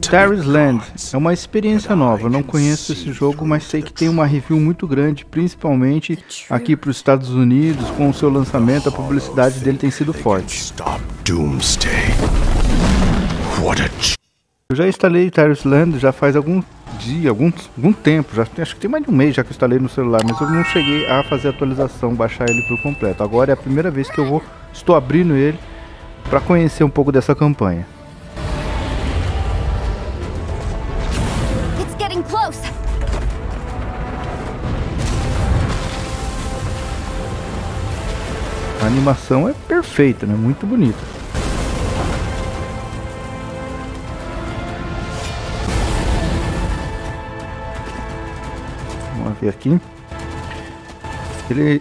Terry's Land é uma experiência nova. Eu não conheço esse jogo, mas sei que tem uma review muito grande, principalmente aqui para os Estados Unidos. Com o seu lançamento, a publicidade dele tem sido forte. Eu já instalei Terry's Land já faz algum dia, algum, algum tempo. Já acho que tem mais de um mês já que eu instalei no celular, mas eu não cheguei a fazer a atualização, baixar ele por completo. Agora é a primeira vez que eu vou, estou abrindo ele para conhecer um pouco dessa campanha. A animação é perfeita, né? Muito bonita. Vamos ver aqui. Ele,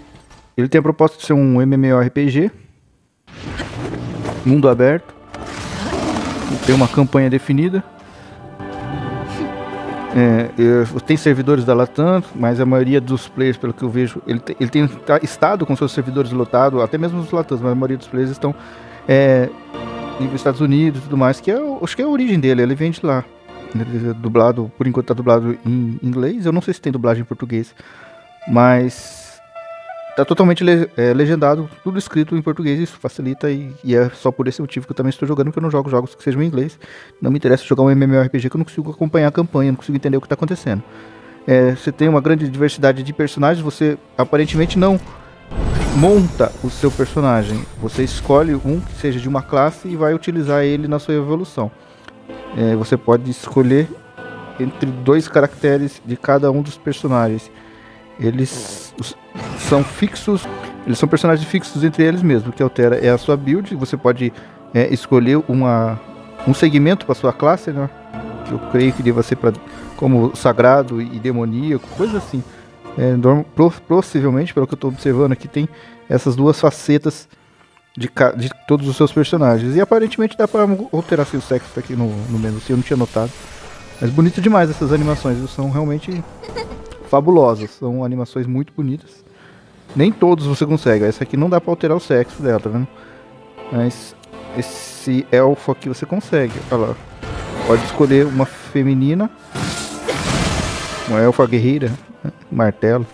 ele tem a proposta de ser um MMORPG. Mundo aberto. Tem uma campanha definida. É, tem servidores da Latam, mas a maioria dos players, pelo que eu vejo, ele, ele tem tá, estado com seus servidores lotados, até mesmo os Latam, mas a maioria dos players estão é, nos Estados Unidos e tudo mais, que é, acho que é a origem dele, ele vem de lá. Ele é dublado, por enquanto está dublado em inglês, eu não sei se tem dublagem em português, mas Tá totalmente le é, legendado, tudo escrito em português, isso facilita e, e, é só por esse motivo que eu também estou jogando, porque eu não jogo jogos que sejam em inglês. Não me interessa jogar um MMORPG que eu não consigo acompanhar a campanha, não consigo entender o que está acontecendo. É, você tem uma grande diversidade de personagens, você aparentemente não monta o seu personagem. Você escolhe um que seja de uma classe e vai utilizar ele na sua evolução. É, você pode escolher entre dois caracteres de cada um dos personagens. Eles são fixos, eles são personagens fixos entre eles mesmos. O que altera é a sua build. Você pode é, escolher uma, um segmento para sua classe, né? Eu creio que deva ser para como sagrado e demoníaco, coisa assim. É, possivelmente, pelo que eu estou observando aqui, tem essas duas facetas de, de, todos os seus personagens. E aparentemente dá para alterar assim, o sexo aqui no, no menu, se eu não tinha notado. Mas bonito demais essas animações, são realmente fabulosas. São animações muito bonitas. Nem todos você consegue. Essa aqui não dá pra alterar o sexo dela, tá vendo? Mas esse elfo aqui você consegue. Olha lá. Pode escolher uma feminina. Uma elfa guerreira. Né? Martelo.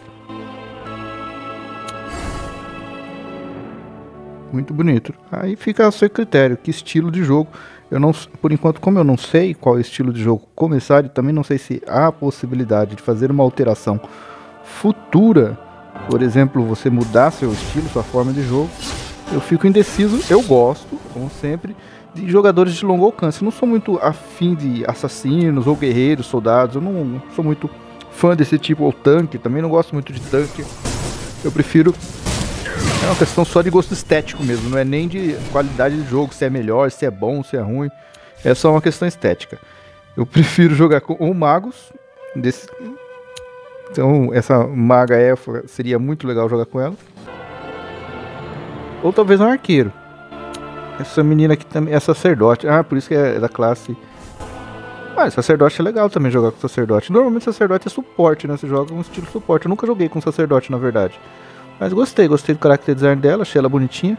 Muito bonito. Aí fica a seu critério. Que estilo de jogo. Eu não, por enquanto, como eu não sei qual estilo de jogo começar, e também não sei se há a possibilidade de fazer uma alteração futura, por exemplo, você mudar seu estilo, sua forma de jogo, eu fico indeciso. Eu gosto, como sempre, de jogadores de longo alcance. Não sou muito afim de assassinos ou guerreiros, soldados. Eu não sou muito fã desse tipo, ou tanque. Também não gosto muito de tanque. Eu prefiro é uma questão só de gosto estético mesmo, não é nem de qualidade de jogo, se é melhor, se é bom, se é ruim. É só uma questão estética. Eu prefiro jogar com magos. Desse... Então, essa maga elfa seria muito legal jogar com ela. Ou talvez um arqueiro. Essa menina aqui também é sacerdote. Ah, por isso que é da classe. Ah, sacerdote é legal também jogar com sacerdote. Normalmente sacerdote é suporte, né? Você joga um estilo suporte. Eu nunca joguei com sacerdote, na verdade. Mas gostei, gostei do character design dela, achei ela bonitinha.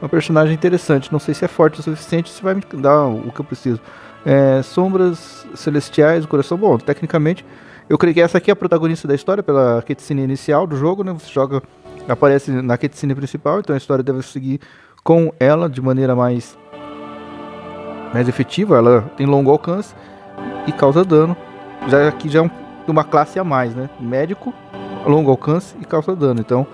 Uma personagem interessante, não sei se é forte o suficiente, se vai me dar o que eu preciso. É, sombras Celestiais, Coração. Bom, tecnicamente, eu creio que essa aqui é a protagonista da história, pela cutscene inicial do jogo, né? Você joga, aparece na cutscene principal, então a história deve seguir com ela de maneira mais, mais efetiva. Ela tem longo alcance e causa dano. Já aqui já é um, uma classe a mais, né? Médico, longo alcance e causa dano. Então,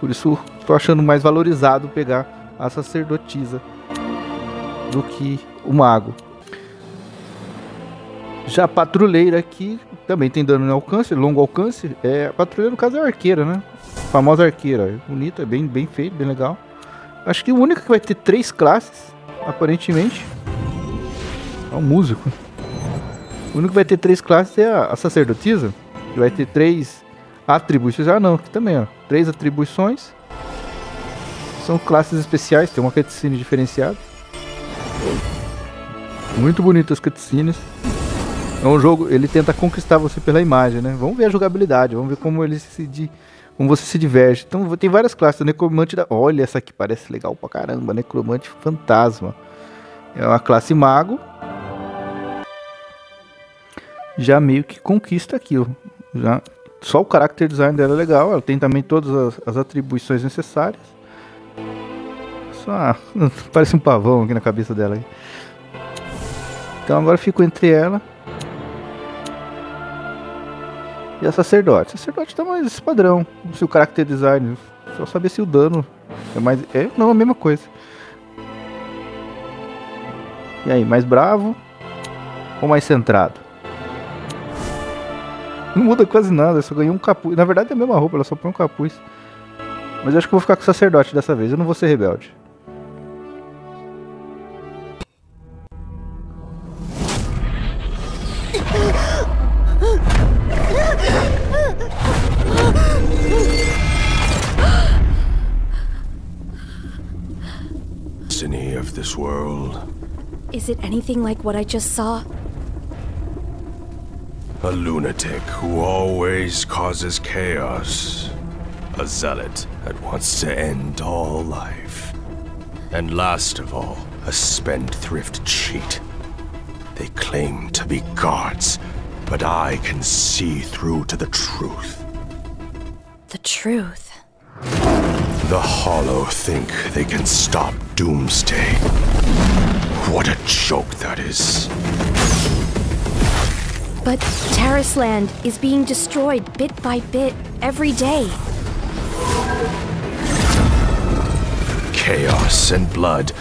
por isso, estou achando mais valorizado pegar a sacerdotisa do que o mago. Já patrulheira aqui também tem dano em alcance, longo alcance. É, a patrulheira, no caso, é a arqueira, né? A famosa arqueira. É bonita, é bem, bem feito, bem legal. Acho que o único que vai ter três classes, aparentemente, é o músico. O único que vai ter três classes é a, a sacerdotisa. Que vai ter três Atribuições, ah não, aqui também, ó. Três atribuições. São classes especiais, tem uma cutscene diferenciada. Muito bonitas cutscenes. É um jogo, ele tenta conquistar você pela imagem, né? Vamos ver a jogabilidade, vamos ver como ele se como você se diverte. Então tem várias classes, necromante da, olha essa aqui parece legal pra caramba, necromante fantasma. É uma classe mago. já meio que conquista aquilo. Já, só o character design dela é legal, ela tem também todas as, as atribuições necessárias. Só parece um pavão aqui na cabeça dela. Então agora fico entre ela e a sacerdote. sacerdote tá mais padrão. Se o character design, só saber se o dano é mais. É, não, a mesma coisa. E aí, mais bravo ou mais centrado? Não muda quase nada, só ganhou um capuz. Na verdade é a mesma roupa, ela só põe um capuz. Mas eu acho que eu vou ficar com o sacerdote dessa vez, eu não vou ser rebelde. This world. Is it anything like what I just saw? A lunatic who always causes chaos. A zealot that wants to end all life. And last of all, a spendthrift cheat. They claim to be gods, but I can see through to the truth. The truth? The Hollow think they can stop Doomsday. What a joke that is. But Terrasland is being destroyed bit by bit every day. Chaos and blood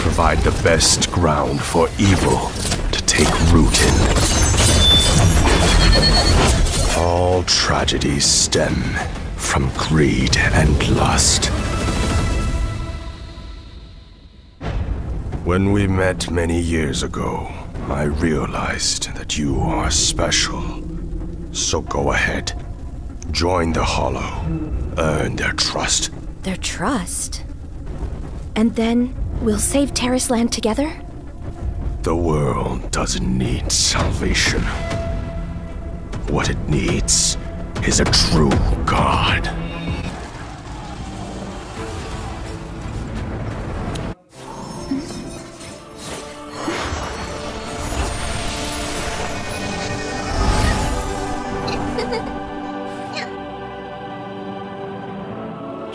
provide the best ground for evil to take root in. All tragedies stem from greed and lust. When we met many years ago, I realized that you are special. So go ahead. Join the Hollow. Earn their trust. Their trust? And then we'll save Terrace together? The world doesn't need salvation. What it needs is a true god.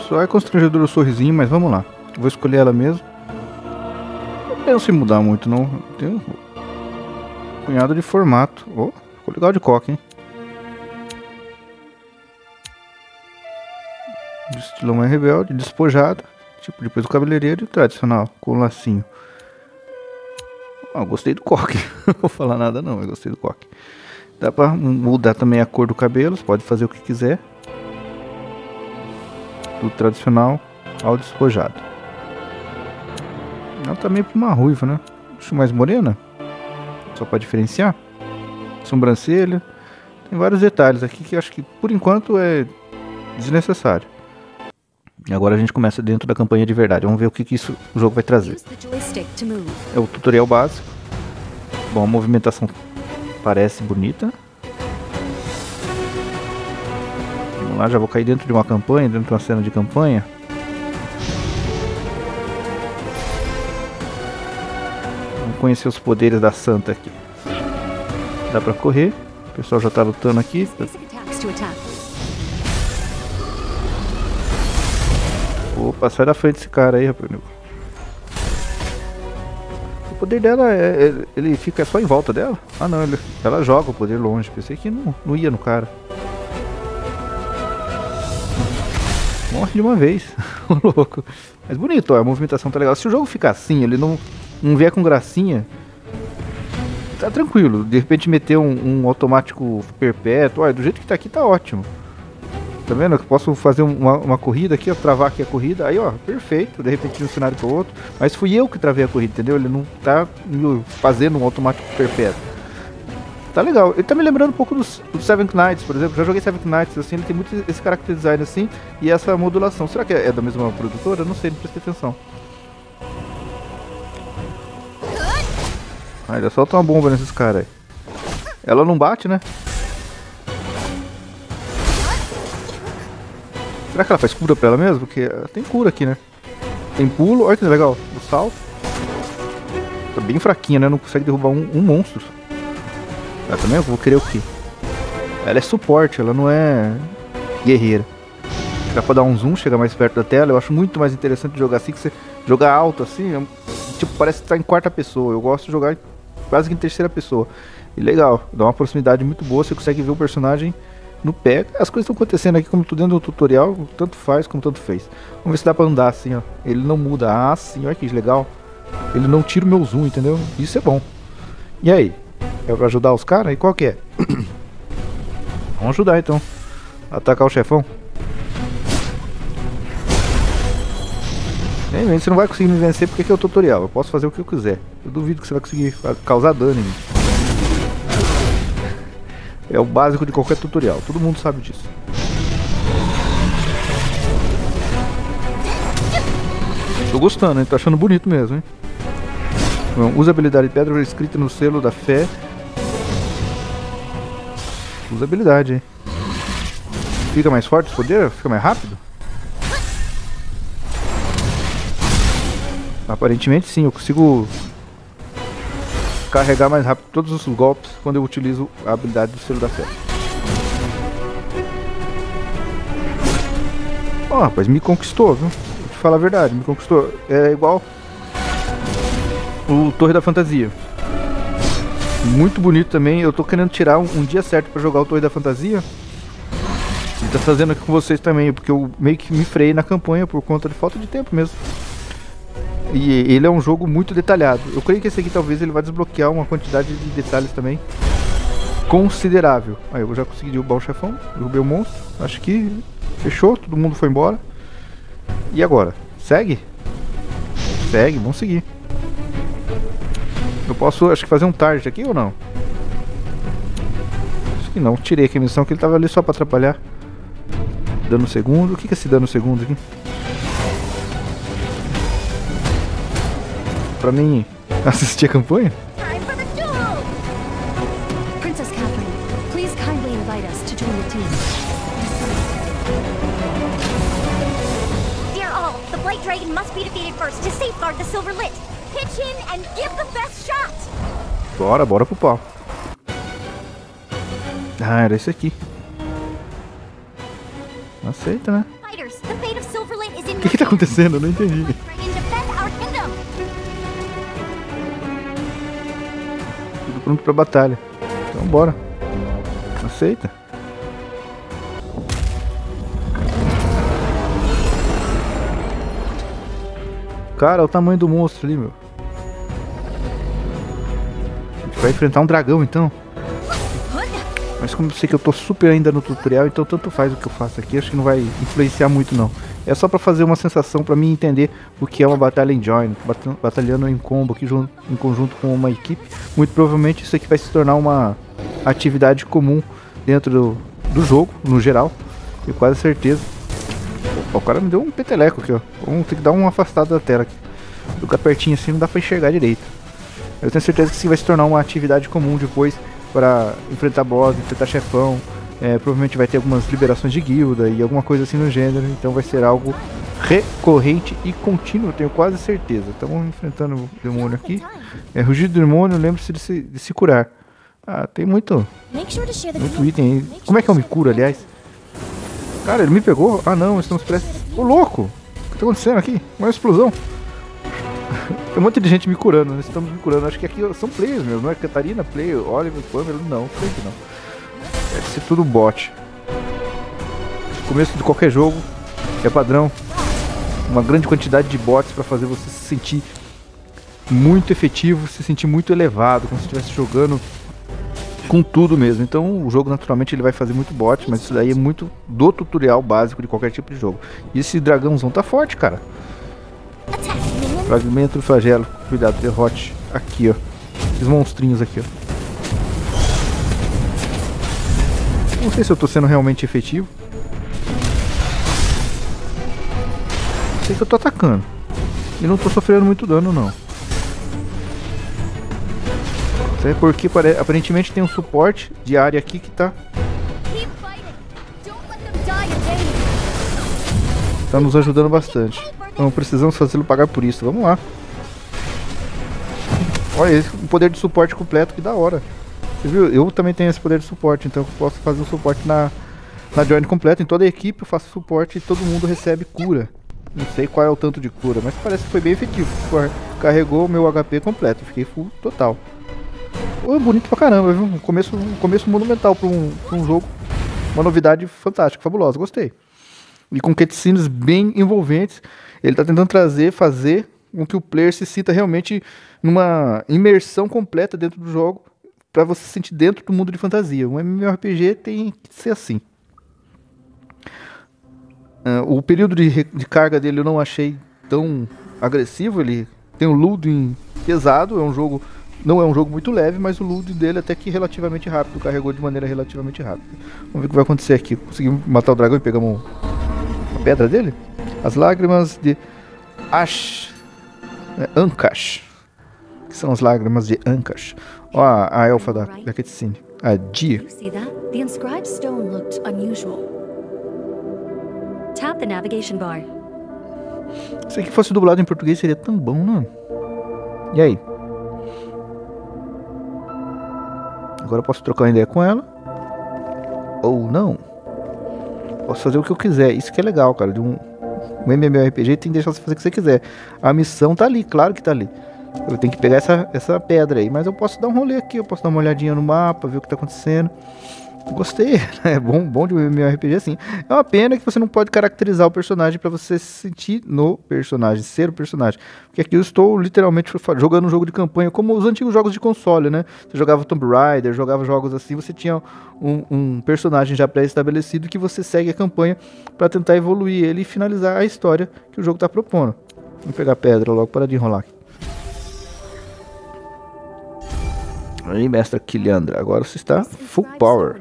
Só é constrangedor o sorrisinho, mas vamos lá. Vou escolher ela mesmo. Não penso em mudar muito, não. Tem um punhado de formato. Oh, ficou legal de coque, hein? Estilo mais rebelde, despojada. Tipo, depois do cabeleireiro tradicional, com lacinho. Ah, gostei do coque. não vou falar nada não, eu gostei do coque. Dá pra mudar também a cor do cabelo, você pode fazer o que quiser do tradicional ao despojado. Ela tá meio pra uma ruiva, né? Acho mais morena. Só para diferenciar. Sobrancelha. Tem vários detalhes aqui que acho que por enquanto é desnecessário. E agora a gente começa dentro da campanha de verdade. Vamos ver o que, que isso, o jogo vai trazer. É o tutorial básico. Bom, a movimentação parece bonita. Vamos lá, já vou cair dentro de uma campanha, dentro de uma cena de campanha. Vamos conhecer os poderes da santa aqui. Dá pra correr. O pessoal já tá lutando aqui. Opa, sai da frente desse cara aí, rapaz. O poder dela é, é, ele fica só em volta dela? Ah não, ele, ela joga o poder longe. Pensei que não, não ia no cara. Morre de uma vez. louco. Mas bonito, ó, a movimentação tá legal. Se o jogo ficar assim, ele não, não vier com gracinha, tá tranquilo. De repente meter um, um automático perpétuo, olha, do jeito que tá aqui tá ótimo. Tá vendo? Eu posso fazer uma, uma corrida aqui, ó, travar aqui a corrida, aí ó, perfeito, de repente de um cenário para outro. Mas fui eu que travei a corrida, entendeu? Ele não tá fazendo um automático perpétuo. Tá legal. Ele tá me lembrando um pouco do, do Seventh Knights, por exemplo. Já joguei Seventh Knights, assim, ele tem muito esse character design assim e essa modulação. Será que é da mesma produtora? Não sei, não prestei atenção. Ainda solta uma bomba nesses caras aí. Ela não bate, né? Será que ela faz cura pra ela mesmo? Porque tem cura aqui, né? Tem pulo, olha que legal. O salto. Tá bem fraquinha, né? Não consegue derrubar um, um monstro. Eu também vou querer o quê? Ela é suporte, ela não é guerreira. Dá pra dar um zoom, chegar mais perto da tela. Eu acho muito mais interessante jogar assim, que você jogar alto assim, é, tipo, parece que tá em quarta pessoa. Eu gosto de jogar quase que em terceira pessoa. E legal, dá uma proximidade muito boa, você consegue ver o personagem no pé. As coisas estão acontecendo aqui, como tô dentro do tutorial, tanto faz como tanto fez. Vamos ver se dá pra andar assim, ó. Ele não muda. Ah, sim, olha que legal. Ele não tira o meu zoom, entendeu? Isso é bom. E aí? É pra ajudar os caras? E qual que é? Vamos ajudar então. Atacar o chefão. Bem, você não vai conseguir me vencer porque aqui é o tutorial. Eu posso fazer o que eu quiser. Eu duvido que você vai conseguir causar dano em mim. É o básico de qualquer tutorial. Todo mundo sabe disso. Tô gostando, hein? Tô achando bonito mesmo, hein? Bom, usa habilidade de pedra escrita no selo da fé. Usa habilidade, hein? Fica mais forte o poder? Fica mais rápido? Aparentemente sim, eu consigo carregar mais rápido todos os golpes quando eu utilizo a habilidade do selo da fé. Ó, oh, rapaz, me conquistou, viu? Vou te falar a verdade, me conquistou. É igual o Torre da Fantasia. Muito bonito também. Eu tô querendo tirar um, um dia certo para jogar o Torre da Fantasia. E tá fazendo aqui com vocês também, porque eu meio que me freiei na campanha por conta de falta de tempo mesmo. E ele é um jogo muito detalhado. Eu creio que esse aqui talvez ele vai desbloquear uma quantidade de detalhes também considerável. Aí eu já consegui derrubar o chefão, derrubei o monstro. Acho que fechou, todo mundo foi embora. E agora? Segue? Segue, vamos seguir. Eu posso, acho que fazer um target aqui ou não? Acho que não, tirei aqui a missão que ele tava ali só pra atrapalhar. Dano segundo, o que, que é esse dano segundo aqui? Pra mim assistir a campanha? Bora, bora pro pau. Ah, era esse aqui. Aceita, né? O que que tá acontecendo? Eu não entendi. Pronto pra batalha. Então bora. Aceita. Cara, olha o tamanho do monstro ali, meu. Vai enfrentar um dragão então. Mas como eu sei que eu tô super ainda no tutorial, então tanto faz o que eu faço aqui, acho que não vai influenciar muito não. É só para fazer uma sensação para mim entender o que é uma batalha em join, batalhando em combo aqui junto, em conjunto com uma equipe. Muito provavelmente isso aqui vai se tornar uma atividade comum dentro do, do jogo, no geral. Tenho quase certeza. Opa, o cara me deu um peteleco aqui, ó. Vamos ter que dar um afastado da tela aqui. Ficar pertinho assim não dá pra enxergar direito. Eu tenho certeza que isso vai se tornar uma atividade comum depois para enfrentar boss, enfrentar chefão. É, provavelmente vai ter algumas liberações de guilda e alguma coisa assim no gênero, então vai ser algo recorrente e contínuo, tenho quase certeza. Estamos enfrentando o demônio aqui. É, rugido do demônio, lembre-se de, se, de se curar. Ah, tem muito, muito item aí. Como é que eu me curo, aliás? Cara, ele me pegou? Ah não, estamos prestes... Ô louco! O que está acontecendo aqui? Uma explosão. Tem um monte de gente me curando, nós estamos me curando. Acho que aqui são players mesmo, não é? Catarina, player, Oliver, Pamela, não, creio que não. Deve ser tudo bot. Começo de qualquer jogo, é padrão. Uma grande quantidade de bots para fazer você se sentir muito efetivo, se sentir muito elevado, como se estivesse jogando com tudo mesmo. Então o jogo naturalmente ele vai fazer muito bot, mas isso daí é muito do tutorial básico de qualquer tipo de jogo. E esse dragãozão tá forte, cara. Fragmento do flagelo. Cuidado, derrote. Aqui, ó. Esses monstrinhos aqui, ó. Não sei se eu tô sendo realmente efetivo. Sei que eu tô atacando. E não tô sofrendo muito dano, não. É porque aparentemente tem um suporte de área aqui que tá... Tá nos ajudando bastante. Não precisamos fazê-lo pagar por isso. Vamos lá. Olha, esse, poder de suporte completo, que da hora. Você viu? Eu também tenho esse poder de suporte, então eu posso fazer o suporte na, na join completa. Em toda a equipe eu faço suporte e todo mundo recebe cura. Não sei qual é o tanto de cura, mas parece que foi bem efetivo. Carregou meu HP completo, fiquei full total. Oh, bonito pra caramba, viu? Um começo, um começo monumental pra um, pra um jogo. Uma novidade fantástica, fabulosa, gostei. E com cutscenes bem envolventes. Ele tá tentando trazer, fazer com que o player se sinta realmente numa imersão completa dentro do jogo para você se sentir dentro do mundo de fantasia. Um MMORPG tem que ser assim. Uh, o período de, de, carga dele eu não achei tão agressivo. Ele tem um loading pesado. É um jogo, não é um jogo muito leve, mas o loading dele até que relativamente rápido. Carregou de maneira relativamente rápida. Vamos ver o que vai acontecer aqui. Conseguimos matar o dragão e pegamos a pedra dele? As lágrimas de Ash, é, Ankash, que são as lágrimas de Ankash. Ó, a, a elfa da, da cutscene, a Dia. Tap the navigation bar. Se aqui fosse dublado em português seria tão bom, não? E aí? Agora eu posso trocar uma ideia com ela. Ou não. Posso fazer o que eu quiser. Isso que é legal, cara. De um, um MMORPG tem que deixar você fazer o que você quiser. A missão tá ali, claro que tá ali. Eu tenho que pegar essa, essa pedra aí. Mas eu posso dar um rolê aqui. Eu posso dar uma olhadinha no mapa, ver o que tá acontecendo. Gostei, é bom, bom de MMORPG assim. É uma pena que você não pode caracterizar o personagem para você se sentir no personagem, ser o personagem. Porque aqui eu estou literalmente jogando um jogo de campanha, como os antigos jogos de console, né? Você jogava Tomb Raider, jogava jogos assim, você tinha um, um personagem já pré-estabelecido que você segue a campanha para tentar evoluir ele e finalizar a história que o jogo está propondo. Vamos pegar pedra logo para de enrolar aqui. Aí, mestra Kiliandra, agora você está full power.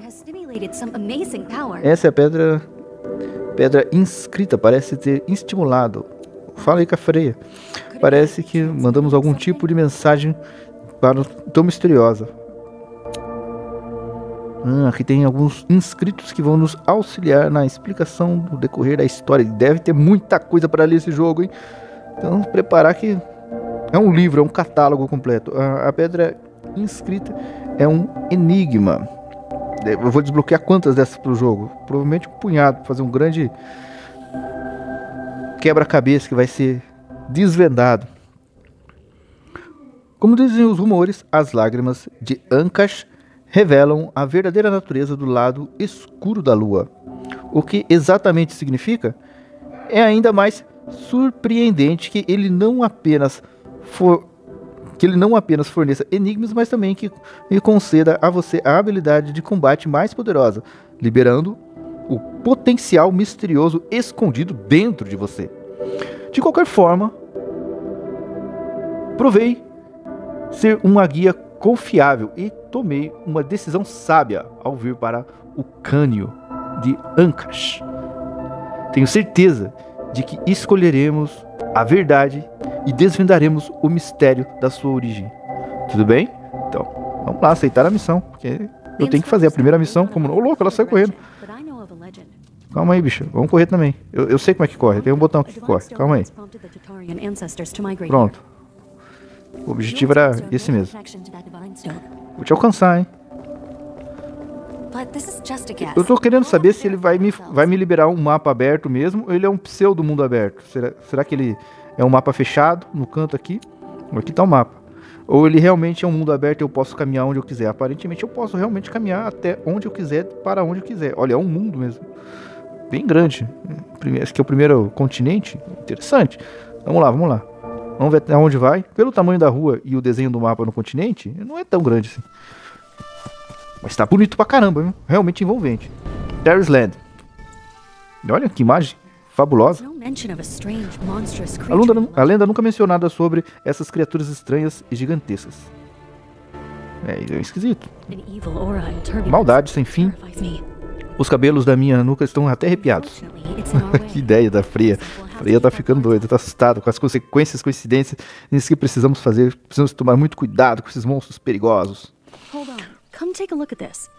Essa é a pedra pedra inscrita, parece ter estimulado. Fala aí com a freia. Parece que mandamos algum tipo de mensagem para tão misteriosa. Ah, aqui tem alguns inscritos que vão nos auxiliar na explicação do decorrer da história. Deve ter muita coisa para ler esse jogo, hein? Então, preparar que é um livro, é um catálogo completo. A, a pedra inscrita é um enigma. Eu vou desbloquear quantas dessas para o jogo? Provavelmente um punhado, fazer um grande quebra-cabeça que vai ser desvendado. Como dizem os rumores, as lágrimas de Ancash revelam a verdadeira natureza do lado escuro da lua. O que exatamente significa? É ainda mais surpreendente que ele não apenas for que ele não apenas forneça enigmas, mas também que lhe conceda a você a habilidade de combate mais poderosa, liberando o potencial misterioso escondido dentro de você. De qualquer forma, provei ser uma guia confiável e tomei uma decisão sábia ao vir para o Cânio de Ancash. Tenho certeza de que escolheremos a verdade e desvendaremos o mistério da sua origem. Tudo bem? Então, vamos lá, aceitar a missão, porque eu tenho que fazer a primeira missão como. Ô, oh, louco, ela saiu correndo. Calma aí, bicho. Vamos correr também. Eu, eu sei como é que corre. Tem um botão aqui que corre. Calma aí. Pronto. O objetivo era esse mesmo. Vou te alcançar, hein? Eu tô querendo saber se ele vai me, vai me liberar um mapa aberto mesmo ou ele é um pseudo mundo aberto. Será, será que ele é um mapa fechado no canto aqui? Aqui tá o mapa. Ou ele realmente é um mundo aberto e eu posso caminhar onde eu quiser? Aparentemente eu posso realmente caminhar até onde eu quiser, para onde eu quiser. Olha, é um mundo mesmo. Bem grande. Esse aqui é o primeiro continente. Interessante. Vamos lá, vamos lá. Vamos ver até onde vai. Pelo tamanho da rua e o desenho do mapa no continente, não é tão grande assim. Mas tá bonito pra caramba, viu? Realmente envolvente. Terry's Land. Olha que imagem fabulosa. A lenda, a lenda nunca mencionada sobre essas criaturas estranhas e gigantescas. É, é esquisito. Maldade sem fim. Os cabelos da minha nuca estão até arrepiados. que ideia da Freya. Freya tá ficando doida, tá assustada com as consequências, coincidências nisso que precisamos fazer. Precisamos tomar muito cuidado com esses monstros perigosos. Hold on. Come take a look at this.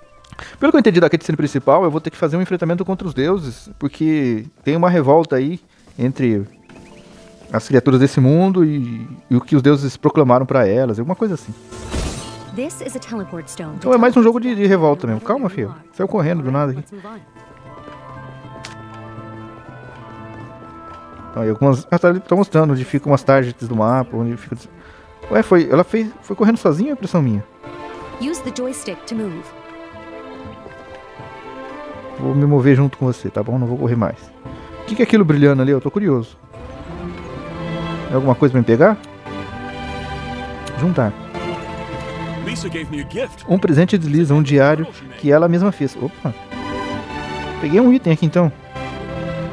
Pelo que eu entendi da cutscene principal, eu vou ter que fazer um enfrentamento contra os deuses, porque tem uma revolta aí entre as criaturas desse mundo e, e o que os deuses proclamaram para elas, alguma coisa assim. A. Então é mais um jogo de, de revolta mesmo. Calma, filho. Saiu correndo do nada aqui. Aí algumas. Ah, tá, tá mostrando onde ficam umas targets do mapa, onde fica. Ué, foi. Ela fez. Foi correndo sozinha, é impressão minha. Use the joystick to move. Vou me mover junto com você, tá bom? Não vou correr mais. O que, que é aquilo brilhando ali? Eu tô curioso. É alguma coisa pra me pegar? Juntar. Um presente de Lisa, um diário que ela mesma fez. Opa! Peguei um item aqui então.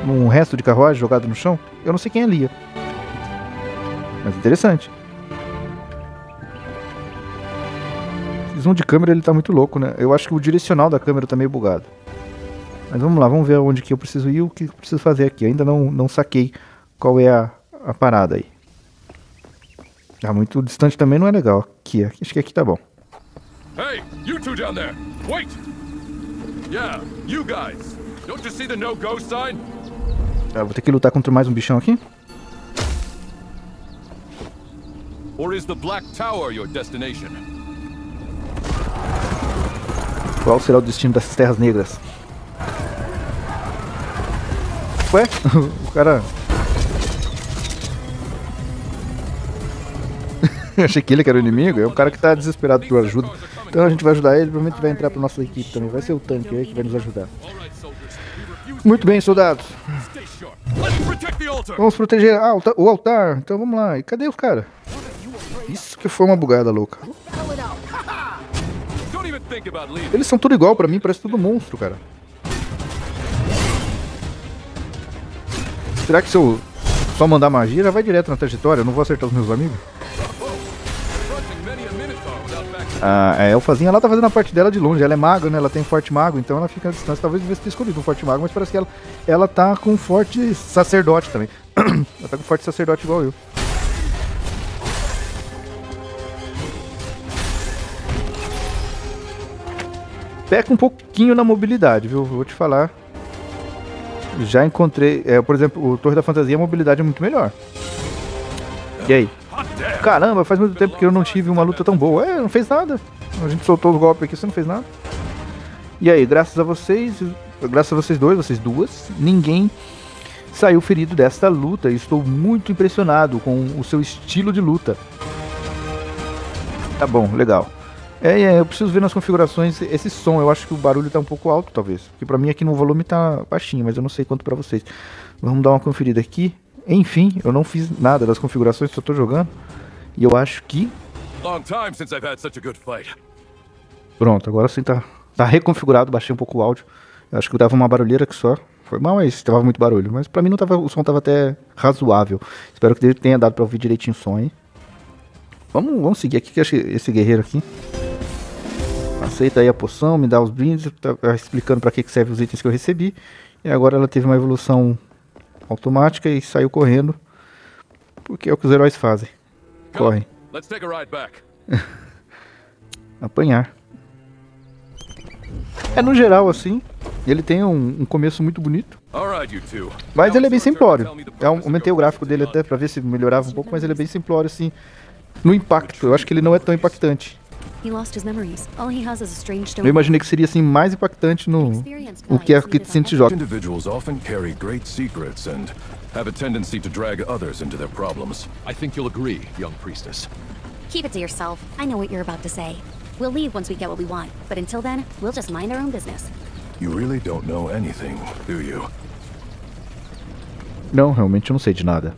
Um resto de carruagem jogado no chão. Eu não sei quem é Lia. Mas interessante. Esse zoom de câmera ele tá muito louco, né? Eu acho que o direcional da câmera tá meio bugado. Mas vamos lá, vamos ver onde que eu preciso ir e o que eu preciso fazer aqui. Eu ainda não, não saquei qual é a, a parada aí. Ah, muito distante também não é legal. Aqui, aqui, acho que aqui tá bom. Hey, you two down there. Wait. Yeah, you guys. Don't you see the no-go sign? Ah, vou ter que lutar contra mais um bichão aqui. Or is the Black Tower your destination? Qual será o destino dessas terras negras? Ué, o cara. Achei que ele que era o inimigo, é um cara que tá desesperado por ajuda. Então a gente vai ajudar ele, provavelmente vai entrar pra nossa equipe também. Vai ser o tanque aí que vai nos ajudar. Muito bem, soldados. Vamos proteger a alta- o altar. Então vamos lá. E cadê os caras? Isso que foi uma bugada louca. Eles são tudo igual pra mim, parece tudo monstro, cara. Será que se eu só mandar magia, já vai direto na trajetória? Eu não vou acertar os meus amigos? Many a elfazinha, ela tá fazendo a parte dela de longe. Ela é maga, né? Ela tem forte mago, então ela fica à distância. Talvez devesse ter escolhido um forte mago, mas parece que ela, ela tá com forte sacerdote também. ela tá com forte sacerdote igual eu. Peca um pouquinho na mobilidade, viu? Vou te falar. Já encontrei, é, por exemplo, o Torre da Fantasia, a mobilidade é muito melhor. E aí? Caramba, faz muito tempo que eu não tive uma luta tão boa. É, não fez nada. A gente soltou os golpes aqui, você não fez nada. E aí, graças a vocês, graças a vocês dois, vocês duas, ninguém saiu ferido desta luta. Estou muito impressionado com o seu estilo de luta. Tá bom, legal. É, é, eu preciso ver nas configurações esse som. Eu acho que o barulho tá um pouco alto, talvez. Porque pra mim aqui no volume tá baixinho, mas eu não sei quanto pra vocês. Vamos dar uma conferida aqui. Enfim, eu não fiz nada das configurações, só tô jogando. E eu acho que. Pronto, agora sim tá, tá reconfigurado. Baixei um pouco o áudio. Eu acho que dava uma barulheira que só. Foi mal, mas tava muito barulho. Mas pra mim não tava, o som tava até razoável. Espero que tenha dado pra ouvir direitinho o som aí. Vamos, vamos seguir aqui, que esse guerreiro aqui. Aceita aí a poção, me dá os brindes, tá explicando pra que que serve os itens que eu recebi. E agora ela teve uma evolução automática e saiu correndo. Porque é o que os heróis fazem. Correm. Apanhar. É no geral assim. Ele tem um, um começo muito bonito. Mas ele é bem simplório. Eu aumentei o gráfico dele até pra ver se melhorava um pouco, mas ele é bem simplório assim. No impacto, eu acho que ele não é tão impactante. He lost his memories. All he has is a strange Eu stone. imaginei que seria assim mais impactante no o que é que needed a Cinti joga. Individuals often carry great secrets and have a tendency to drag others into their problems. I think you'll agree, young priestess. Keep it to yourself. I know what you're about to say. We'll leave once we get what we want, but until then, we'll just mind our own business. You really don't know anything, do you? Não, realmente eu não sei de nada.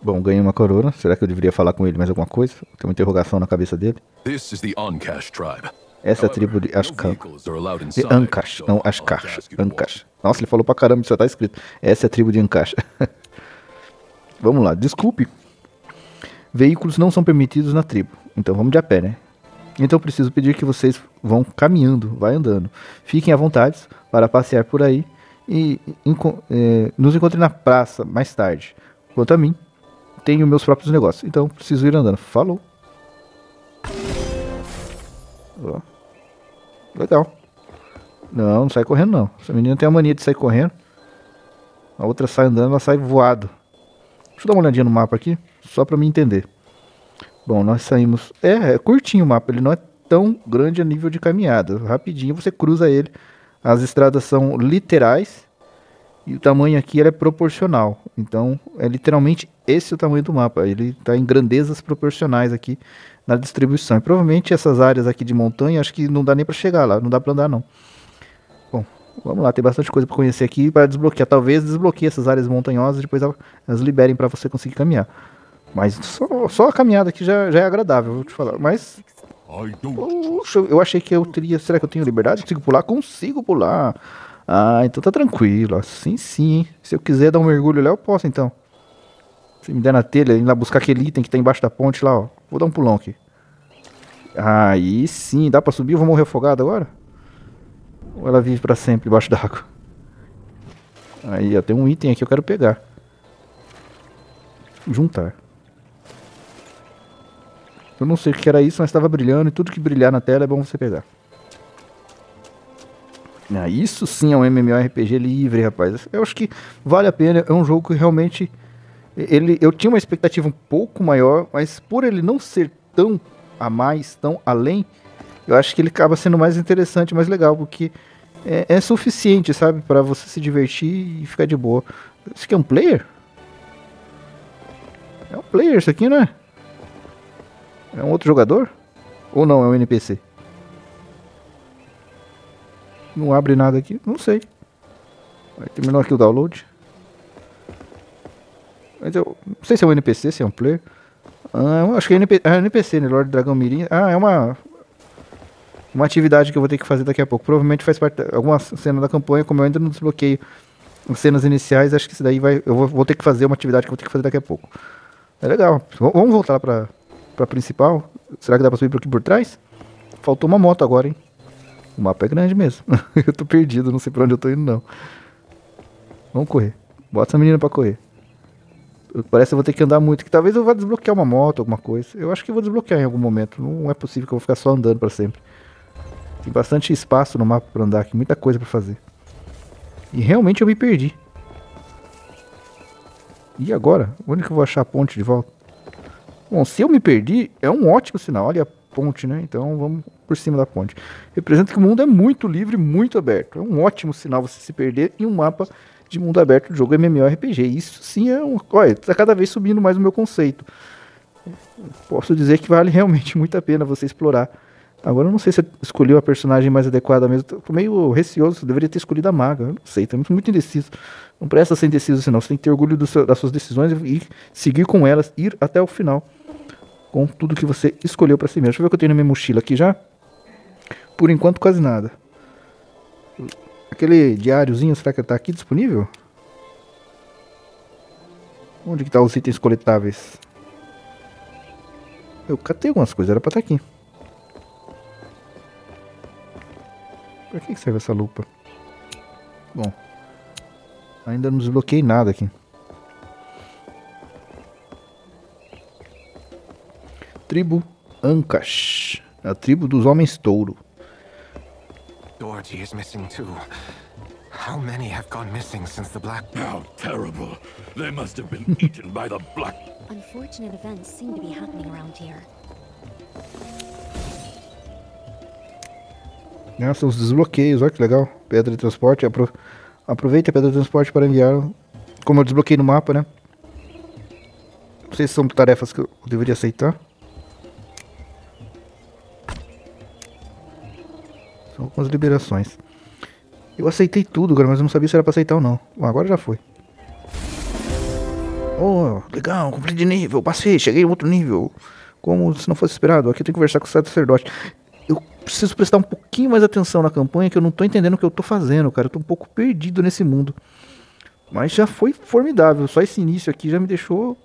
Bom, ganhei uma corona. Será que eu deveria falar com ele mais alguma coisa? Tem uma interrogação na cabeça dele. This is the Onkash tribe. Essa é a tribo de allowed De so não walk. Ancash. Nossa, ele falou pra caramba, isso já tá escrito. Essa é a tribo de Ancash. vamos lá, desculpe. Veículos não são permitidos na tribo. Então vamos de a pé, né? Então preciso pedir que vocês vão caminhando, vai andando. Fiquem à vontade para passear por aí e eh, nos encontrem na praça mais tarde. Quanto a mim, tenho meus próprios negócios. Então preciso ir andando. Falou. Ó. Legal. Não, não sai correndo não. Essa menina tem a mania de sair correndo. A outra sai andando, ela sai voado. Deixa eu dar uma olhadinha no mapa aqui, só para me entender. Bom, nós saímos... É, é curtinho o mapa, ele não é tão grande a nível de caminhada. Rapidinho você cruza ele. As estradas são literais e o tamanho aqui é proporcional. Então, é literalmente esse o tamanho do mapa. Ele está em grandezas proporcionais aqui na distribuição. E provavelmente essas áreas aqui de montanha, acho que não dá nem para chegar lá, não dá para andar não. Bom, vamos lá, tem bastante coisa para conhecer aqui para desbloquear. Talvez desbloqueie essas áreas montanhosas e depois elas liberem para você conseguir caminhar. Mas só, só a caminhada aqui já, já é agradável, vou te falar. Mas Puxa, eu achei que eu teria. Será que eu tenho liberdade? Consigo pular? Consigo pular. Ah, então tá tranquilo. Assim sim. Se eu quiser dar um mergulho lá, eu posso então. Se me der na telha, ir lá buscar aquele item que tá embaixo da ponte lá, ó. Vou dar um pulão aqui. Aí sim. Dá pra subir? Eu vou morrer afogado agora? Ou ela vive pra sempre embaixo d'água? Aí, ó. Tem um item aqui que eu quero pegar. Juntar. Eu não sei o que era isso, mas estava brilhando e tudo que brilhar na tela é bom você pegar. Ah, isso sim é um MMORPG livre, rapaz. Eu acho que vale a pena. É um jogo que realmente. Ele, eu tinha uma expectativa um pouco maior, mas por ele não ser tão a mais, tão além, eu acho que ele acaba sendo mais interessante, mais legal, porque é, é suficiente, sabe, para você se divertir e ficar de boa. Isso aqui é um player? É um player isso aqui, né? É um outro jogador? Ou não, é um NPC? Não abre nada aqui? Não sei. Vai, terminou aqui o download. Mas eu não sei se é um NPC, se é um player. Ah, acho que é, NP, é NPC, né? Lord Dragão Mirim. Ah, é uma. Uma atividade que eu vou ter que fazer daqui a pouco. Provavelmente faz parte de alguma cena da campanha, como eu ainda não desbloqueei as cenas iniciais, acho que isso daí vai. Eu vou, vou ter que fazer uma atividade que eu vou ter que fazer daqui a pouco. É legal. V vamos voltar pra, pra principal. Será que dá pra subir por aqui por trás? Faltou uma moto agora, hein? O mapa é grande mesmo. eu tô perdido, não sei pra onde eu tô indo, não. Vamos correr. Bota essa menina pra correr. Parece que eu vou ter que andar muito, que talvez eu vá desbloquear uma moto, alguma coisa. Eu acho que vou desbloquear em algum momento. Não é possível que eu vou ficar só andando para sempre. Tem bastante espaço no mapa para andar aqui, muita coisa para fazer. E realmente eu me perdi. E agora? Onde que eu vou achar a ponte de volta? Bom, se eu me perdi, é um ótimo sinal. Olha ponte, né? Então vamos por cima da ponte. Representa que o mundo é muito livre, muito aberto. É um ótimo sinal você se perder em um mapa de mundo aberto do jogo MMORPG. Isso sim é um. Olha, está cada vez subindo mais o meu conceito. Posso dizer que vale realmente muito a pena você explorar. Agora eu não sei se eu escolhi a personagem mais adequada mesmo. Tô meio receoso, deveria ter escolhido a maga. Eu não sei, estamos muito indeciso. Não presta ser indeciso assim, não. Você tem que ter orgulho seu, das suas decisões e seguir com elas, ir até o final com tudo que você escolheu para si mesmo. Deixa eu ver o que eu tenho na minha mochila aqui já. Por enquanto, quase nada. Aquele diáriozinho, será que está aqui disponível? Onde que tá os itens coletáveis? Eu catei algumas coisas, era para estar tá aqui. Pra que serve essa lupa? Bom, ainda não desbloqueei nada aqui. Tribo Ancash, a tribo dos homens touro. Dorothy is missing too. How many have gone missing since the Black... How terrible. They must have been eaten by the Black... Unfortunate events seem to be happening around here. Nossa, os desbloqueios, olha que legal. Pedra de transporte. Apro... Aproveite a pedra de transporte para enviar. Como eu desbloqueei no mapa, né? Não sei se são tarefas que eu deveria aceitar. São algumas liberações. Eu aceitei tudo, cara, mas eu não sabia se era pra aceitar ou não. Bom, agora já foi. Oh, legal, cumpri de nível, passei, cheguei a outro nível. Como se não fosse esperado. Aqui eu tenho que conversar com o sacerdote. Eu preciso prestar um pouquinho mais atenção na campanha, que eu não tô entendendo o que eu tô fazendo, cara. Eu tô um pouco perdido nesse mundo. Mas já foi formidável. Só esse início aqui já me deixou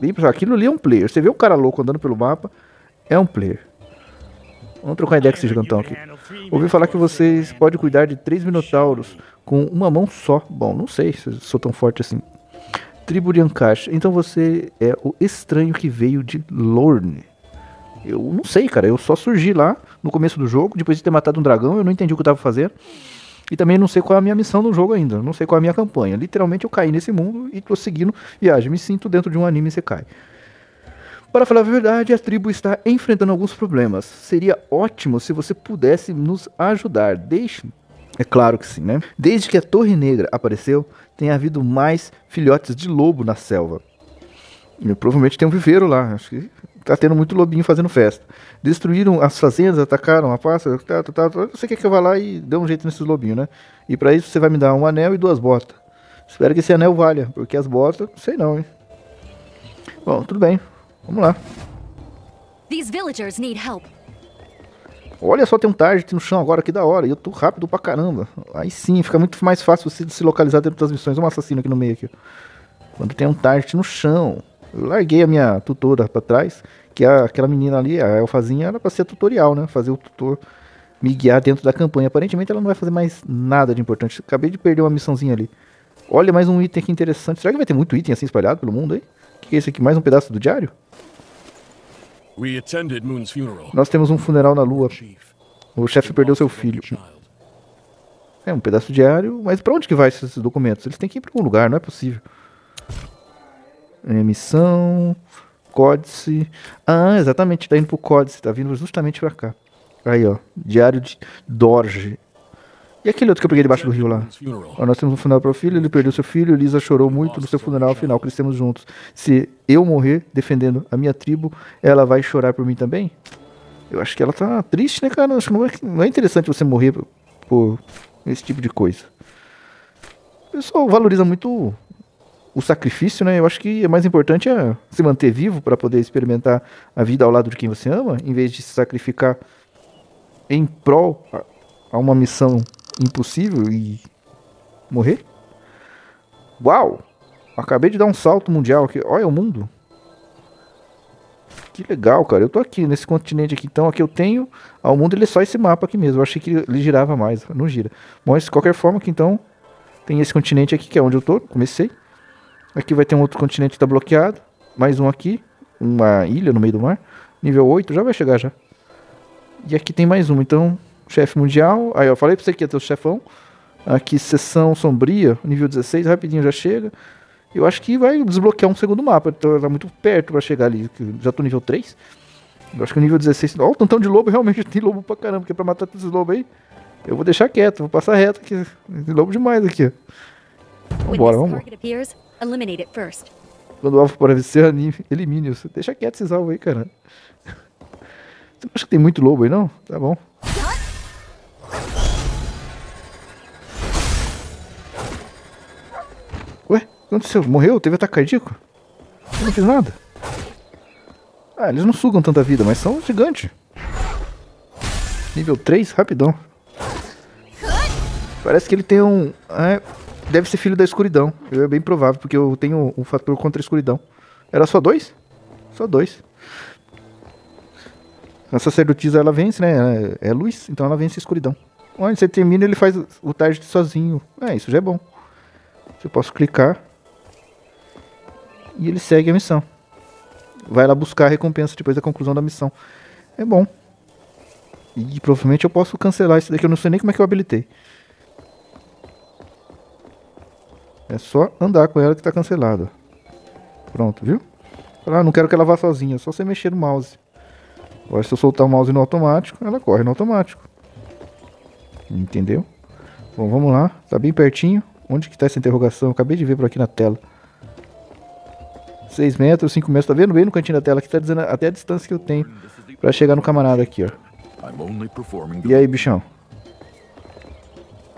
bem Aquilo ali é um player. Você vê o cara louco andando pelo mapa, é um player. Vamos trocar ideia com esse gigantão aqui. Ouvi falar que vocês podem cuidar de três minotauros com uma mão só. Bom, não sei se sou tão forte assim. Tribo de Ancash. Então você é o estranho que veio de Lorne. Eu não sei, cara. Eu só surgi lá no começo do jogo, depois de ter matado um dragão. Eu não entendi o que eu tava fazendo. E também não sei qual é a minha missão no jogo ainda. Não sei qual é a minha campanha. Literalmente eu caí nesse mundo e tô seguindo viagem. Me sinto dentro de um anime Sekai. Para falar a verdade, a tribo está enfrentando alguns problemas. Seria ótimo se você pudesse nos ajudar. Deixe. É claro que sim, né? Desde que a Torre Negra apareceu, tem havido mais filhotes de lobo na selva. E provavelmente tem um viveiro lá. Acho que tá tendo muito lobinho fazendo festa. Destruíram as fazendas, atacaram a pássaro, tá, tá, tá. Você quer que eu vá lá e dê um jeito nesses lobinhos, né? E para isso você vai me dar um anel e duas botas. Espero que esse anel valha, porque as botas, sei não, hein. Bom, tudo bem. Vamos lá. Olha só, tem um target no chão agora, que da hora. E eu tô rápido pra caramba. Aí sim, fica muito mais fácil você se localizar dentro das missões. Um assassino aqui no meio aqui. Quando tem um target no chão. Eu larguei a minha tutora pra trás, que é aquela menina ali, a Elfazinha, era pra ser tutorial, né? Fazer o tutor me guiar dentro da campanha. Aparentemente ela não vai fazer mais nada de importante. Acabei de perder uma missãozinha ali. Olha, mais um item aqui interessante. Será que vai ter muito item assim espalhado pelo mundo aí? O que é esse aqui? Mais um pedaço do diário? Nós temos um funeral na lua. O chefe perdeu seu filho. É um pedaço diário, mas pra onde que vai esses documentos? Eles têm que ir pra algum lugar, não é possível. É, missão, códice. Ah, exatamente, tá indo pro códice, tá vindo justamente pra cá. Aí, ó, diário de Dorje. E aquele outro que eu peguei debaixo do rio lá? Nós temos um funeral para o filho, ele perdeu seu filho, Elisa chorou muito no seu funeral, afinal crescemos juntos. Se eu morrer defendendo a minha tribo, ela vai chorar por mim também? Eu acho que ela tá triste, né, cara? Acho que não é, não é interessante você morrer por, esse tipo de coisa. O pessoal valoriza muito o sacrifício, né? Eu acho que é mais importante é se manter vivo para poder experimentar a vida ao lado de quem você ama, em vez de se sacrificar em prol a uma missão impossível e morrer? Uau! Acabei de dar um salto mundial aqui. Olha o mundo. Que legal, cara. Eu tô aqui nesse continente aqui. Então, aqui eu tenho. Ao mundo ele é só esse mapa aqui mesmo. Eu achei que ele girava mais. Não gira. Mas, de qualquer forma, aqui então. Tem esse continente aqui que é onde eu tô. Comecei. Aqui vai ter um outro continente que tá bloqueado. Mais um aqui. Uma ilha no meio do mar. Nível 8. Já vai chegar já. E aqui tem mais um. Então, chefe mundial. Aí, eu falei pra você que ia ter o chefão. Aqui, sessão sombria. Nível 16. Rapidinho já chega. Eu acho que vai desbloquear um segundo mapa. Então, tá muito perto pra chegar ali. Já tô nível 3. Eu acho que o nível 16. Ó, o tantão de lobo realmente tem lobo pra caramba. Porque pra matar todos esses lobos aí. Eu vou deixar quieto, vou passar reto aqui. Tem lobo demais aqui. Vambora, this vamos. Quando o alvo aparecer, elimine-os. Deixa quieto esses alvos aí, cara. Você não acha que tem muito lobo aí, não? Tá bom. O que aconteceu? Morreu? Teve ataque cardíaco? Eu não fiz nada. Ah, eles não sugam tanta vida, mas são gigantes. Nível 3, rapidão. Parece que ele tem um. é, deve ser filho da escuridão. É bem provável, porque eu tenho um fator contra a escuridão. Era só dois? Só dois. A sacerdotisa ela vence, né? É luz, então ela vence a escuridão. Olha, você termina ele faz o target sozinho. É, isso já é bom. Eu posso clicar. E ele segue a missão. Vai lá buscar a recompensa depois da conclusão da missão. É bom. E provavelmente eu posso cancelar isso daqui. Eu não sei nem como é que eu habilitei. É só andar com ela que tá cancelado. Pronto, viu? Ah, não quero que ela vá sozinha. É só você mexer no mouse. Agora se eu soltar o mouse no automático, ela corre no automático. Entendeu? Bom, vamos lá. Tá bem pertinho. Onde que tá essa interrogação? Acabei de ver por aqui na tela. 6 metros, 5 metros. Tá vendo bem no cantinho da tela que tá dizendo até a distância que eu tenho pra chegar no camarada aqui, ó. E aí, bichão?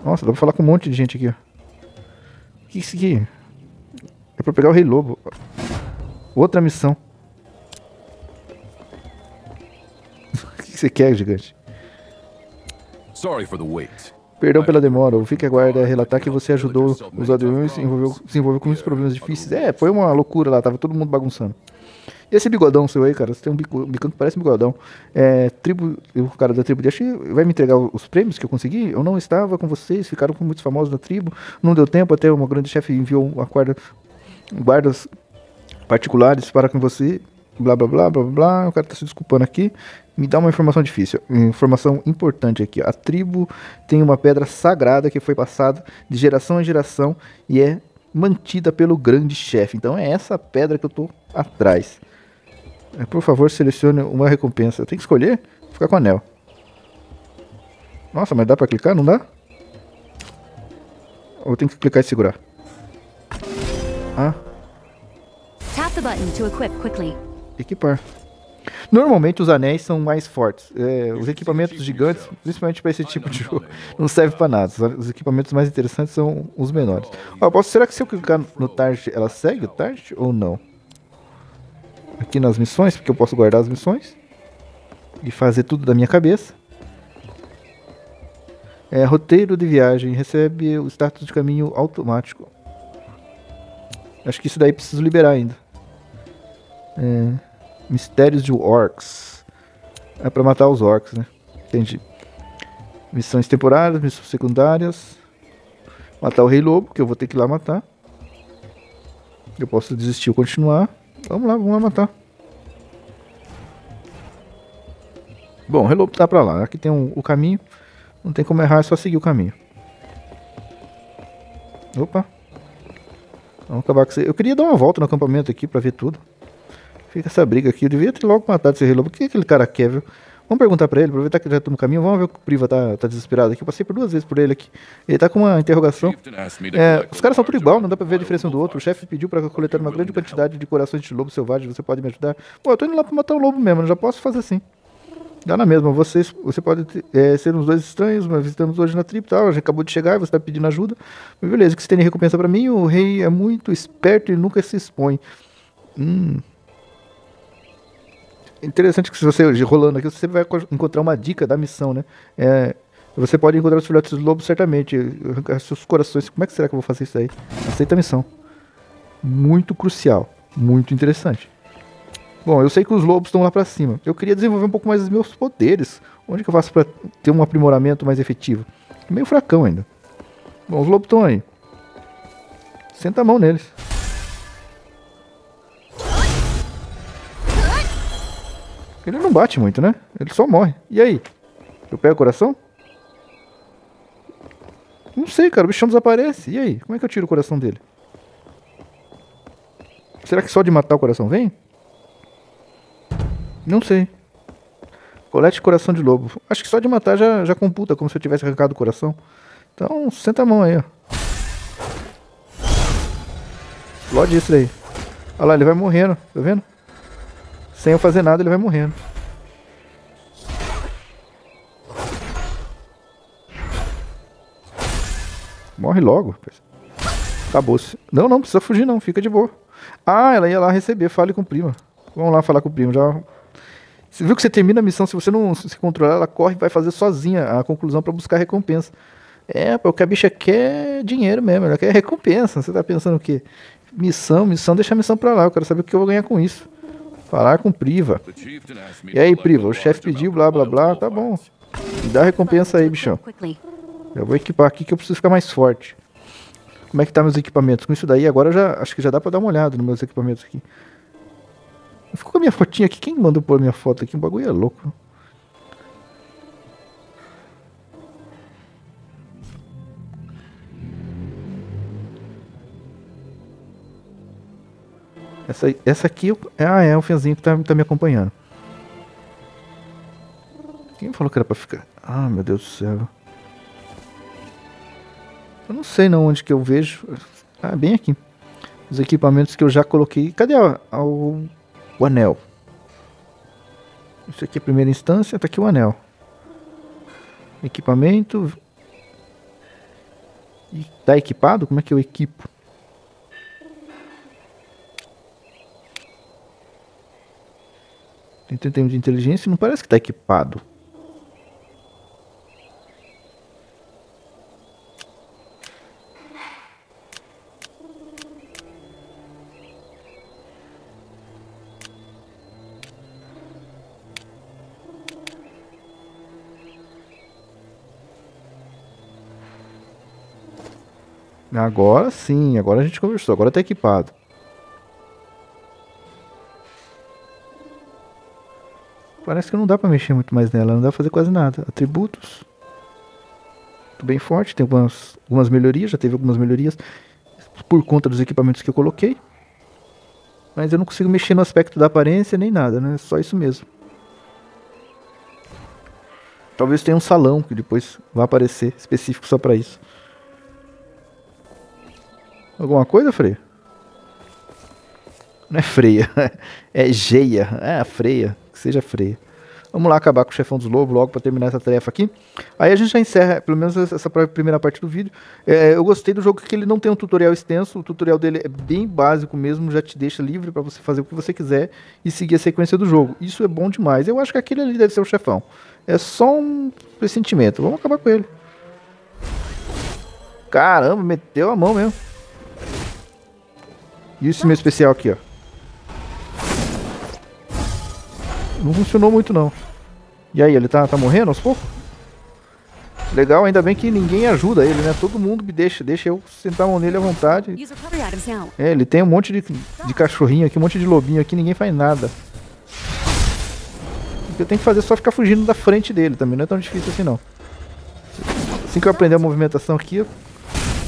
Nossa, dá pra falar com um monte de gente aqui, ó. O que é isso aqui? É pra pegar o Rei Lobo. Outra missão. O que você quer, gigante? Sorry for the wait. Perdão pela demora, o Fique Aguarda relatar que você ajudou os aviões e envolveu, se envolveu com muitos problemas difíceis. É, foi uma loucura lá, tava todo mundo bagunçando. E esse bigodão seu aí, cara, você tem um, bico, bicão que parece um bigodão. É, tribo, o cara da tribo de Ashi vai me entregar os prêmios que eu consegui? Eu não estava com vocês, ficaram com muitos famosos da tribo, não deu tempo, até uma grande chefe enviou uma guarda, guardas particulares para com você blá blá blá blá blá. O cara tá se desculpando aqui. Me dá uma informação difícil, informação importante aqui. A tribo tem uma pedra sagrada que foi passada de geração em geração e é mantida pelo grande chefe. Então é essa pedra que eu tô atrás. É, por favor, selecione uma recompensa. Tenho que escolher? Vou ficar com o anel. Nossa, mas dá pra clicar? Não dá? Ou eu tenho que clicar e segurar? Ah. Tap the button to equip quickly. Equipar. Normalmente os anéis são mais fortes. É, os equipamentos gigantes, principalmente para esse tipo de jogo, não serve para nada. Os equipamentos mais interessantes são os menores. Ó, posso, será que se eu clicar no Target, ela segue o Target ou não? Aqui nas missões, porque eu posso guardar as missões e fazer tudo da minha cabeça. É, roteiro de viagem recebe o status de caminho automático. Acho que isso daí preciso liberar ainda. É, mistérios de orcs. É pra matar os orcs, né? Entendi. Missões temporárias, missões secundárias. Matar o Rei Lobo, que eu vou ter que ir lá matar. Eu posso desistir ou continuar. Vamos lá, vamos lá matar. Bom, o Rei Lobo tá pra lá. Aqui tem um, o caminho. Não tem como errar, é só seguir o caminho. Opa. Vamos acabar com isso. Eu queria dar uma volta no acampamento aqui pra ver tudo. Fica essa briga aqui. Eu devia ter logo matado esse relógio. O que aquele cara quer, viu? Vamos perguntar pra ele, aproveitar que ele já tá no caminho. Vamos ver o que o Priva tá, tá desesperado aqui. Eu passei por duas vezes por ele aqui. Ele tá com uma interrogação. É, os caras são tudo igual, não dá pra ver a diferença um do outro. O chefe pediu pra coletar uma grande quantidade de corações de lobo selvagem. Você pode me ajudar? Pô, eu tô indo lá pra matar o lobo mesmo. Eu já posso fazer assim. Dá na mesma. Vocês, você pode é, ser uns dois estranhos, mas visitamos hoje na tribo tal. Já acabou de chegar você está pedindo ajuda. Mas beleza, que você tem recompensa para mim. O rei é muito esperto e nunca se expõe. Hum. Interessante que se você rolando aqui, você vai encontrar uma dica da missão, né? É, você pode encontrar os filhotes do lobo certamente. Seus corações. Como é que será que eu vou fazer isso aí? Aceita a missão. Muito crucial. Muito interessante. Bom, eu sei que os lobos estão lá pra cima. Eu queria desenvolver um pouco mais os meus poderes. Onde que eu faço pra ter um aprimoramento mais efetivo? Meio fracão ainda. Bom, os lobos estão aí. Senta a mão neles. Ele não bate muito, né? Ele só morre. E aí? Eu pego o coração? Não sei, cara. O bichão desaparece. E aí? Como é que eu tiro o coração dele? Será que só de matar o coração vem? Não sei. Colete coração de lobo. Acho que só de matar já, já computa, como se eu tivesse arrancado o coração. Então, senta a mão aí, ó. Explode isso daí. Olha lá, ele vai morrendo, tá vendo? Sem eu fazer nada, ele vai morrendo. Morre logo. Acabou-se. Não, não, precisa fugir não, fica de boa. Ah, ela ia lá receber, fale com o primo. Vamos lá falar com o primo, já você viu que você termina a missão, se você não se controlar, ela corre e vai fazer sozinha a conclusão para buscar recompensa. É, o que a bicha quer é dinheiro mesmo, ela quer recompensa. Você tá pensando o quê? Missão, missão, deixa a missão pra lá. Eu quero saber o que eu vou ganhar com isso. Falar com Priva. E aí, Priva, o chefe pediu, blá blá blá, tá bom. Me dá a recompensa aí, bichão. Eu vou equipar aqui que eu preciso ficar mais forte. Como é que tá meus equipamentos? Com isso daí, agora já acho que já dá pra dar uma olhada nos meus equipamentos aqui. Ficou com a minha fotinha aqui. Quem mandou pôr minha foto aqui? O bagulho é louco. Essa, essa aqui ah, é o Fenzinho que tá, tá me acompanhando. Quem falou que era pra ficar? Ah, meu Deus do céu. Eu não sei não onde que eu vejo. Ah, bem aqui. Os equipamentos que eu já coloquei. Cadê a, a, o o anel. Isso aqui é a primeira instância, tá aqui o anel. Equipamento. E tá equipado? Como é que eu equipo? Tem 31 de inteligência não parece que tá equipado. Agora sim, agora a gente conversou, agora tá equipado. Parece que não dá pra mexer muito mais nela, não dá pra fazer quase nada. Atributos. Bem forte, tem algumas, algumas melhorias, já teve algumas melhorias por conta dos equipamentos que eu coloquei. Mas eu não consigo mexer no aspecto da aparência nem nada, né? Só isso mesmo. Talvez tenha um salão que depois vai aparecer específico só pra isso. Alguma coisa, Freia? Não é freia, é geia. É a freia, seja freia. Vamos lá acabar com o chefão dos lobos logo para terminar essa tarefa aqui. Aí a gente já encerra, pelo menos essa primeira parte do vídeo. É, eu gostei do jogo que ele não tem um tutorial extenso, o tutorial dele é bem básico mesmo, já te deixa livre para você fazer o que você quiser e seguir a sequência do jogo. Isso é bom demais. Eu acho que aquele ali deve ser o chefão. É só um pressentimento. Vamos acabar com ele. Caramba, meteu a mão mesmo. E esse meu especial aqui, ó. Não funcionou muito não. E aí, ele tá, tá morrendo aos poucos? Legal, ainda bem que ninguém ajuda ele, né? Todo mundo me deixa, deixa eu sentar a mão nele à vontade. É, ele tem um monte de, de cachorrinho aqui, um monte de lobinho aqui, ninguém faz nada. O que eu tenho que fazer é só ficar fugindo da frente dele também, não é tão difícil assim não. Assim que eu aprender a movimentação aqui, eu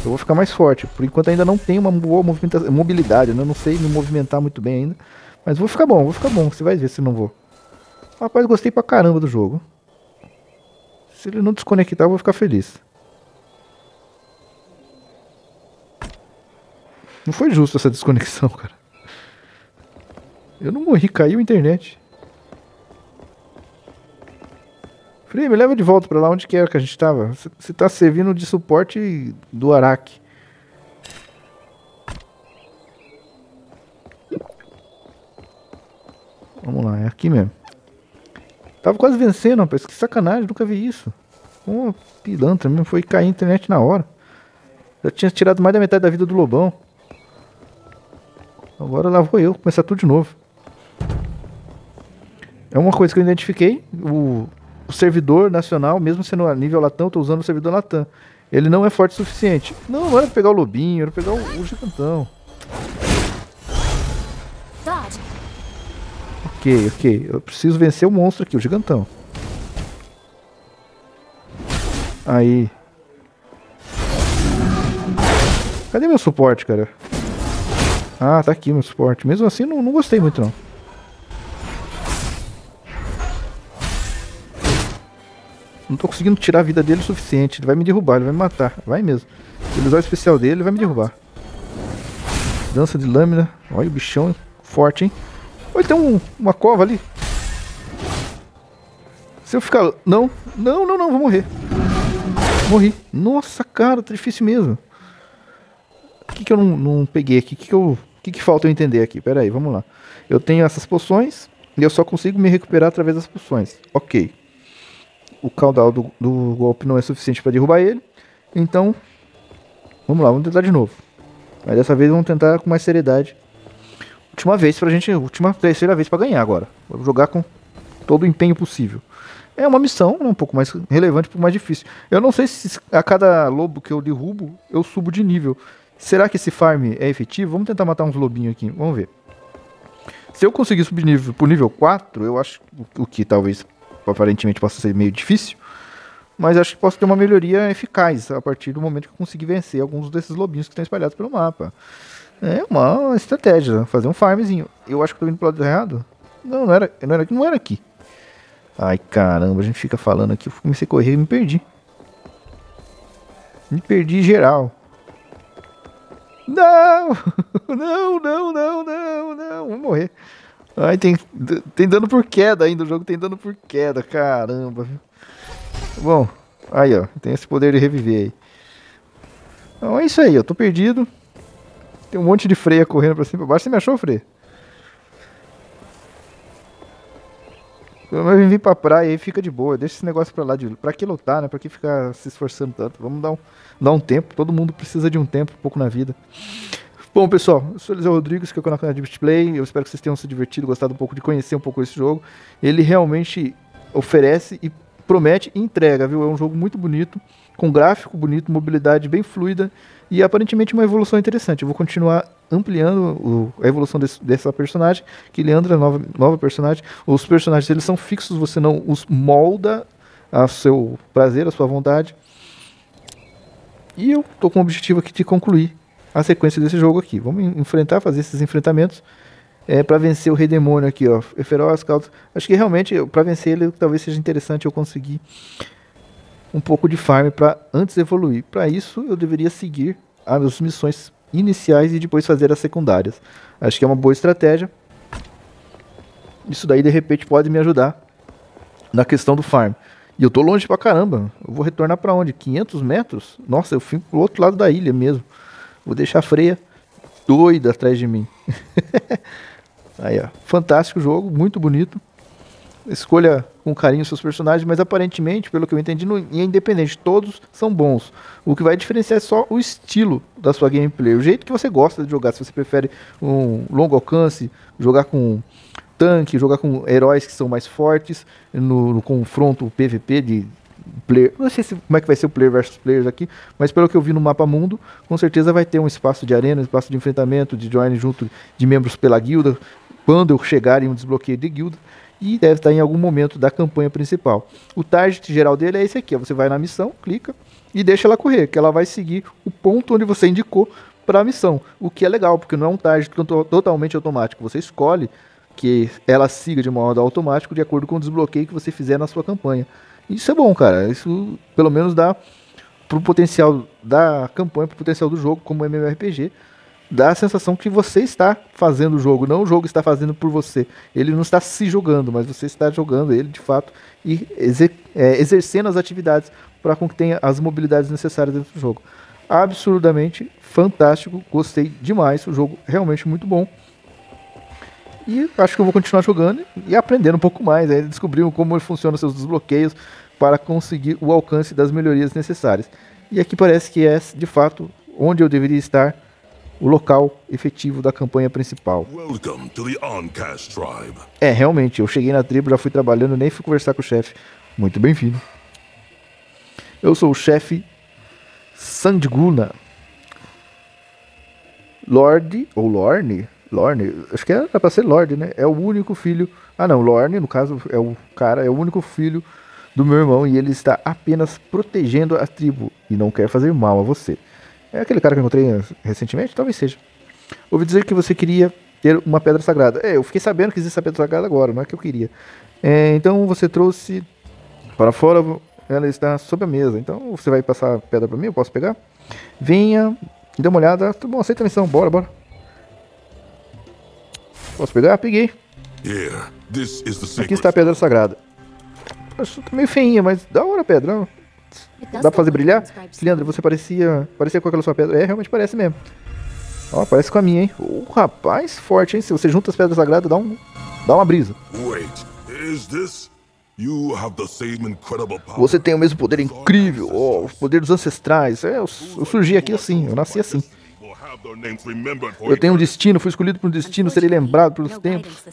vou ficar mais forte. Por enquanto ainda não tenho uma boa mobilidade, né? Eu não sei me movimentar muito bem ainda. Mas vou ficar bom, vou ficar bom, você vai ver se não vou. Rapaz, gostei pra caramba do jogo. Se ele não desconectar, eu vou ficar feliz. Não foi justo essa desconexão, cara. Eu não morri, caiu a internet. Free, me leva de volta pra lá onde que era que a gente tava. Você tá servindo de suporte do Araki. Vamos lá, é aqui mesmo. Tava quase vencendo, rapaz. Que sacanagem, nunca vi isso. Uma pilantra mesmo, foi cair a internet na hora. Já tinha tirado mais da metade da vida do Lobão. Agora lá vou eu, começar tudo de novo. É uma coisa que eu identifiquei. O, o servidor nacional, mesmo sendo a nível Latam, eu tô usando o servidor Latam. Ele não é forte o suficiente. Não, não era pegar o Lobinho, era pegar o, o gigantão. Ok, ok. Eu preciso vencer o monstro aqui, o gigantão. Aí. Cadê meu suporte, cara? Ah, tá aqui meu suporte. Mesmo assim, não, não gostei muito, não. Não tô conseguindo tirar a vida dele o suficiente. Ele vai me derrubar, ele vai me matar. Vai mesmo. Se ele usar o especial dele, ele vai me derrubar. Dança de lâmina. Olha o bichão forte, hein? Olha, tem um, uma cova ali. Se eu ficar... Não, não, não, não, vou morrer. Morri. Nossa, cara, tá difícil mesmo. O que, que eu não, não peguei aqui? O que, que, que, que falta eu entender aqui? Pera aí, vamos lá. Eu tenho essas poções e eu só consigo me recuperar através das poções. Ok. O caudal do, do golpe não é suficiente para derrubar ele. Então, vamos lá, vamos tentar de novo. Mas dessa vez vamos tentar com mais seriedade última vez pra gente, última terceira vez para ganhar agora. Vou jogar com todo o empenho possível. É uma missão né, um pouco mais relevante, um pouco mais difícil. Eu não sei se a cada lobo que eu derrubo, eu subo de nível. Será que esse farm é efetivo? Vamos tentar matar uns lobinhos aqui, vamos ver. Se eu conseguir subir nível pro nível 4, eu acho o que talvez aparentemente possa ser meio difícil, mas acho que posso ter uma melhoria eficaz a partir do momento que eu conseguir vencer alguns desses lobinhos que estão espalhados pelo mapa. É uma estratégia, fazer um farmzinho. Eu acho que tô indo pro lado errado. Não, não era, não era, não era aqui. Ai, caramba, a gente fica falando aqui. Eu comecei a correr e me perdi. Me perdi geral. Não! Não, não, não, não, não. Vou morrer. Ai, tem, tem dano por queda ainda. O jogo tem dano por queda. Caramba. Bom, aí, ó. Tem esse poder de reviver aí. Então é isso aí, eu tô perdido. Tem um monte de freia correndo pra cima e pra baixo. Você me achou, Freia? Pelo menos vir pra praia aí fica de boa. Deixa esse negócio pra lá. De... Pra que lutar, né? Pra que ficar se esforçando tanto? Vamos dar um, dar um tempo. Todo mundo precisa de um tempo, um pouco na vida. Bom, pessoal, eu sou o Eliseu Rodrigues, que é o canal de Display. Eu espero que vocês tenham se divertido, gostado um pouco de conhecer um pouco esse jogo. Ele realmente oferece e promete e entrega, viu? É um jogo muito bonito, com gráfico bonito, mobilidade bem fluida e aparentemente uma evolução interessante. Eu vou continuar ampliando o, a evolução desse, dessa personagem, que Leandra é nova, nova personagem. Os personagens eles são fixos, você não os molda a seu prazer, a sua vontade. E eu tô com o objetivo aqui de concluir a sequência desse jogo aqui. Vamos enfrentar, fazer esses enfrentamentos é, para vencer o Rei Demônio aqui, ó. Feroz, Caldo. Acho que realmente, para vencer ele, talvez seja interessante eu conseguir um pouco de farm para antes evoluir. Para isso, eu deveria seguir as missões iniciais e depois fazer as secundárias. Acho que é uma boa estratégia. Isso daí, de repente, pode me ajudar na questão do farm. E eu tô longe pra caramba. Eu vou retornar para onde? 500 metros? Nossa, eu fico pro outro lado da ilha mesmo. Vou deixar a freia doida atrás de mim. Aí, ó. Fantástico jogo, muito bonito escolha com carinho seus personagens, mas aparentemente, pelo que eu entendi, não, é independente, todos são bons. O que vai diferenciar é só o estilo da sua gameplay, o jeito que você gosta de jogar. Se você prefere um longo alcance, jogar com tanque, jogar com heróis que são mais fortes no, no confronto PVP de player. Não sei se, como é que vai ser o player versus players aqui, mas pelo que eu vi no mapa mundo, com certeza vai ter um espaço de arena, um espaço de enfrentamento, de join junto de membros pela guilda, quando eu chegar em um desbloqueio de guilda e deve estar em algum momento da campanha principal. O target geral dele é esse aqui, você vai na missão, clica e deixa ela correr, que ela vai seguir o ponto onde você indicou para a missão, o que é legal, porque não é um target totalmente automático, você escolhe que ela siga de modo automático de acordo com o desbloqueio que você fizer na sua campanha. Isso é bom, cara. Isso pelo menos dá pro potencial da campanha, pro potencial do jogo como MMORPG, dá a sensação que você está fazendo o jogo, não o jogo está fazendo por você. Ele não está se jogando, mas você está jogando ele de fato e exer é, exercendo as atividades para que tenha as mobilidades necessárias dentro do jogo. Absurdamente fantástico, gostei demais, o jogo realmente muito bom. E acho que eu vou continuar jogando e aprendendo um pouco mais, aí descobrir como funcionam seus desbloqueios para conseguir o alcance das melhorias necessárias. E aqui parece que é de fato onde eu deveria estar o local efetivo da campanha principal. É, realmente, eu cheguei na tribo, já fui trabalhando, nem fui conversar com o chefe. Muito bem-vindo. Eu sou o chefe Sandguna. Lorde, ou Lorne, Lorne, acho que era pra ser Lorde, né? É o único filho. Ah, não, Lorne, no caso, é o cara, é o único filho do meu irmão e ele está apenas protegendo a tribo e não quer fazer mal a você. É aquele cara que eu encontrei recentemente? Talvez seja. Ouvi dizer que você queria ter uma pedra sagrada. É, eu fiquei sabendo que existe essa pedra sagrada agora, não é que eu queria. É, então você trouxe para fora, ela está sob a mesa. Então você vai passar a pedra para mim? Eu posso pegar? Venha, dê uma olhada. Tá bom, aceita a missão, bora, bora. Posso pegar? Peguei. Aqui está a pedra sagrada. Acho tá meio feinha, mas da hora a pedra. Dá pra fazer brilhar? Leandro, você parecia. Parecia com aquela sua pedra. É, realmente parece mesmo. Ó, parece com a minha, hein? O oh, rapaz, forte, hein? Se você junta as pedras sagradas, dá um. dá uma brisa. Você tem o mesmo poder incrível, oh, o poder dos ancestrais. É, eu, eu surgi aqui assim, eu nasci assim. Eu tenho um destino, fui escolhido por um destino, serei lembrado pelos tempos.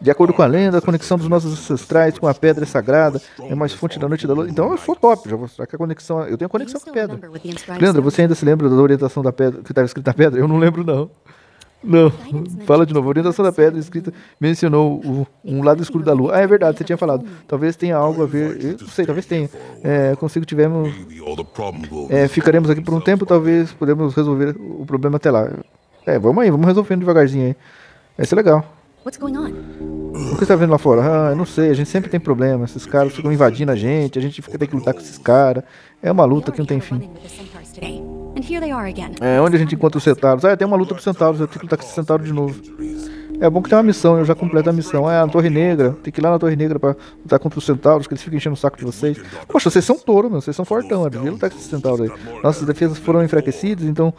De acordo com a lenda, a conexão dos nossos ancestrais com a pedra sagrada é mais fonte da noite da lua. Então eu sou top, já vou mostrar que a conexão. Eu tenho conexão com a pedra. Leandro, você ainda se lembra da orientação da pedra que estava escrita na pedra? Eu não lembro, não. Não, fala de novo. A orientação da pedra escrita mencionou o, um lado escuro da lua. Ah, é verdade, você tinha falado. Talvez tenha algo a ver. Eu não sei, talvez tenha. É, consigo tivemos. É, ficaremos aqui por um tempo, talvez podemos resolver o problema até lá. É, vamos aí, vamos resolvendo devagarzinho aí. Vai ser legal. O que você tá vendo lá fora? Ah, eu não sei, a gente sempre tem problema. Esses caras ficam invadindo a gente, a gente fica tem que lutar com esses caras. É uma luta que não tem fim. É, onde a gente encontra os centauros? Ah, tem uma luta com os centauros, eu tenho que lutar com esses centauros de novo. É bom que tem uma missão, eu já completo a missão. Ah, na Torre Negra, tem que ir lá na Torre Negra pra lutar contra os centauros, que eles ficam enchendo o saco de vocês. Poxa, vocês são touro, meu, vocês são fortão, devia lutar com esses centauros aí. Nossas defesas foram enfraquecidas, então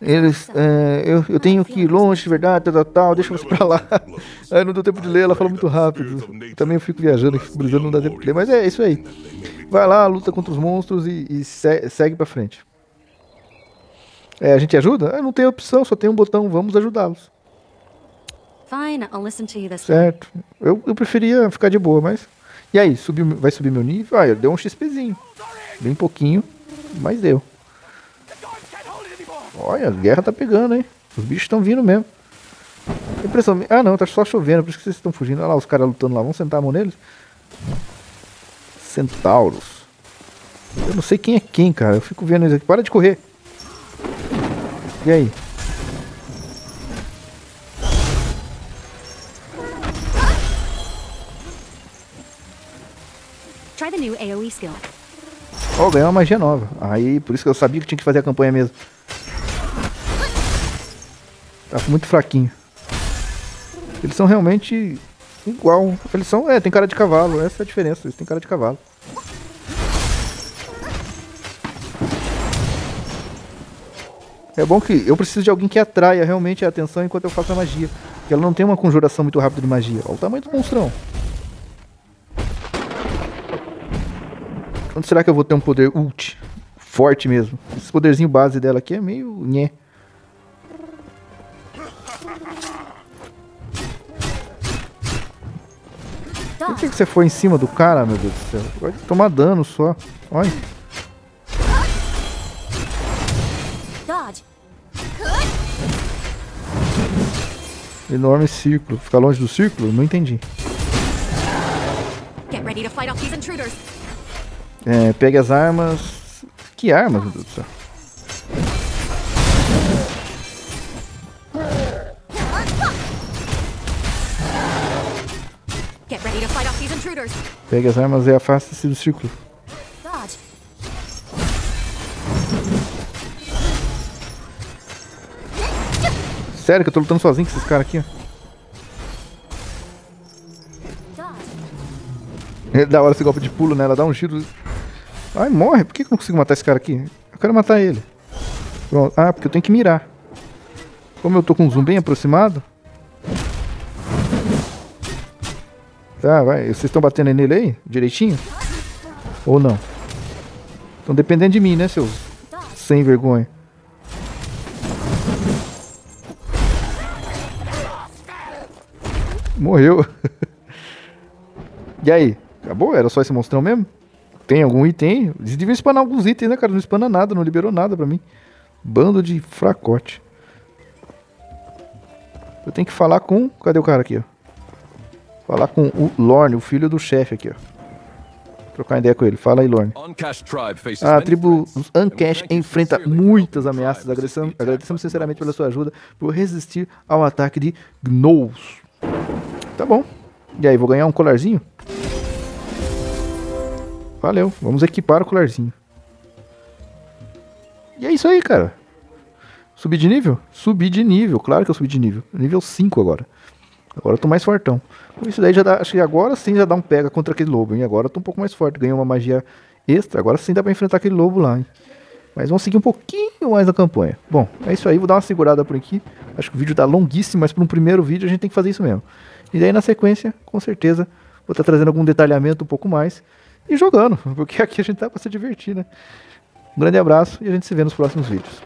eles, é, eu, eu tenho que ir longe, de verdade, tal, tal, tal, deixa você pra lá. Aí não deu tempo de ler, ela falou muito rápido. Também eu fico viajando, fico brisando, não dá tempo de ler. Mas é isso aí. Vai lá, luta contra os monstros e, e segue pra frente. É, a gente ajuda? Eu não tem opção, só tem um botão, vamos ajudá-los. Certo. Eu, eu preferia ficar de boa, mas. E aí, subiu, vai subir meu nível? Ah, deu um XPzinho. Bem pouquinho, mas deu. Olha, a guerra tá pegando, hein? Os bichos estão vindo mesmo. Impressão. Ah, não, tá só chovendo, por isso que vocês estão fugindo. Olha lá os caras lutando lá. Vamos sentar a mão neles? Centauros. Eu não sei quem é quem, cara. Eu fico vendo isso aqui. Para de correr. E aí? Try the new AoE skill. Ó, oh, ganhou uma magia nova. Aí, por isso que eu sabia que tinha que fazer a campanha mesmo. Tá muito fraquinho. Eles são realmente igual. Eles são, é, tem cara de cavalo. Essa é a diferença. Eles têm cara de cavalo. É bom que eu preciso de alguém que atraia realmente a atenção enquanto eu faço a magia. Porque ela não tem uma conjuração muito rápida de magia. Olha o tamanho do monstrão. Quando será que eu vou ter um poder ult? Forte mesmo. Esse poderzinho base dela aqui é meio nhé. Por que, que você foi em cima do cara, meu Deus do céu? Pode tomar dano só. Olha. Enorme círculo. Ficar longe do círculo? Não entendi. É, pegue as armas. Que armas, meu Deus do céu? Pegue as armas e afaste-se do círculo. Sério que eu tô lutando sozinho com esses caras aqui, ó. É da hora esse golpe de pulo, né? Ela dá um giro. Ai, morre. Por que eu não consigo matar esse cara aqui? Eu quero matar ele. Pronto. Ah, porque eu tenho que mirar. Como eu tô com um zoom bem aproximado. Tá, vai. Vocês estão batendo nele aí? Direitinho? Ou não? Estão dependendo de mim, né, seus sem vergonha. Morreu. e aí? Acabou? Era só esse monstrão mesmo? Tem algum item? Eles deviam spanar alguns itens, né, cara? Não spana nada, não liberou nada pra mim. Bando de fracote. Eu tenho que falar com... Cadê o cara aqui, ó? Falar com o Lorne, o filho do chefe aqui, ó. Trocar ideia com ele. Fala aí, Lorne. A tribo Uncash enfrenta muitas ameaças. Agradecemos, agradecemos sinceramente pela sua ajuda por resistir ao ataque de Gnolls. Tá bom. E aí, vou ganhar um colarzinho? Valeu, vamos equipar o colarzinho. E é isso aí, cara. Subi de nível? Subi de nível, claro que eu subi de nível. Nível 5 agora. Agora eu tô mais fortão. Isso daí já dá, acho que agora sim já dá um pega contra aquele lobo, hein? Agora eu tô um pouco mais forte, ganhei uma magia extra, agora sim dá pra enfrentar aquele lobo lá, hein? Mas vamos seguir um pouquinho mais na campanha. Bom, é isso aí, vou dar uma segurada por aqui. Acho que o vídeo tá longuíssimo, mas para um primeiro vídeo a gente tem que fazer isso mesmo. E daí na sequência, com certeza, vou estar tá trazendo algum detalhamento um pouco mais e jogando, porque aqui a gente tá para se divertir, né? Um grande abraço e a gente se vê nos próximos vídeos.